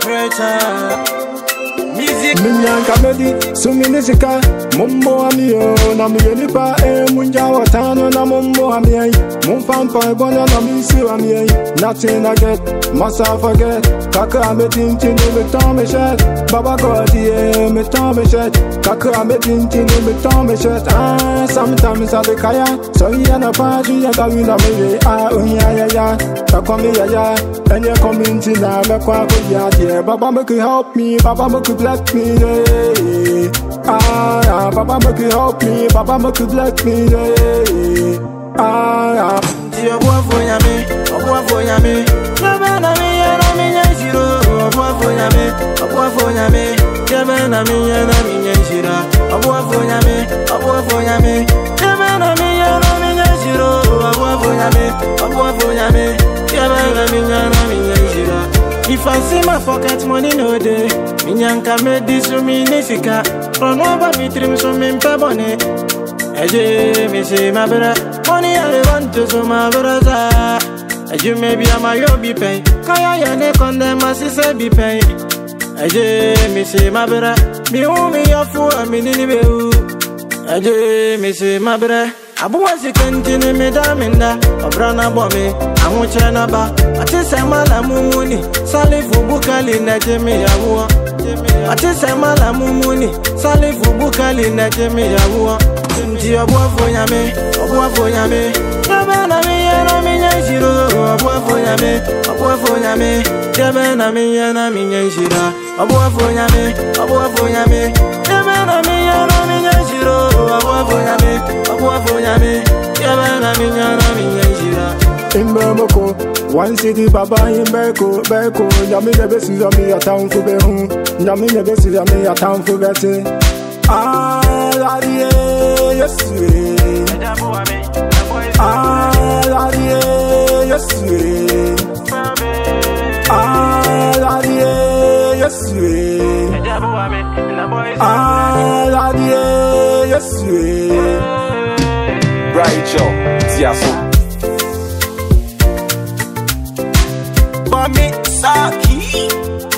temperature minyankamedi suminisika mummoamio namiyenipa e munjawatano na mummoamiei mumfampaibona namisiwamiei natinaget mi kakamedintini mitomeshet babagodie mitomeshet kakamedintini mitomeshet sometimes adikaya soyena pajuyagawinameye a unyayaya me ton me shet Baba God yeah. Me ton me shet Kaka me tintin me ton me shet Ah sometimes I dey kaya So yeah ya Ah yeah yeah. Yeah yeah yeah ya yeah Baba make you help me. Baba make you bless me yeah. Ah yeah Baba make you help me. Baba make you bless me yeah Ah yeah Ti ọbụ afọ nyame, ọbụ afọ nyame. Yebe na mi ye na mi. Ọbụ afọ nyame, ọbụ afọ nyame. Yebe na mi ye na mi nye nshira. Ọbụ afọ nyame, ọbụ If I see my pocket money no day, me nyanka me disu me nisika. From over me trim so me pebone. Eje me see my brother, money I want to so my brother. Eje maybe I'm a yobi pay. Kaya yane konde masise bi pay. Eje me see my brother, me who me yafu a me nini beu. Eje me see my brother, abu kenti ni me da minda, obrana bomi. Mi na ba. Ati se ma la mumuni. Salifu bukali na jemi ya wuo Ati se ma la mumuni. Salifu bukali na jemi ya wuo nti ọbụ afọ nyame ọbụ afọ nyame ebe na mi ihe na mi nye nshiro ọbụ afọ nyame ọbụ afọ nyame ebe na mi ihe na mi nye nshira ọbụ afọ nyame ọbụ afọ nyame ebe na mi ihe na mi nye nshiro ọbụ afọ nyame ọbụ afọ nyame ebe na mi ihe na mi One city baba in Beko, Beko, Yami the best is on me a town for Behu, Yami the best is on me a town for Betty. Ah, Laddie, eh, yes, Ah, Laddie, eh, yes, Ah, Laddie, eh, yes, Ah, Laddie, yes, Right, yo, Tiaso. Tiaso. Bome Soke